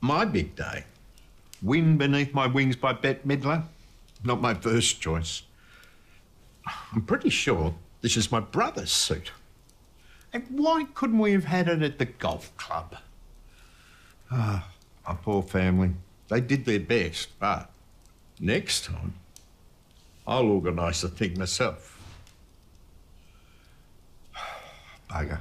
my big day. Wind Beneath My Wings by Bette Midler. Not my first choice. I'm pretty sure this is my brother's suit. And why couldn't we have had it at the golf club? Ah, my poor family. They did their best, but next time, I'll organise the thing myself. Bugger.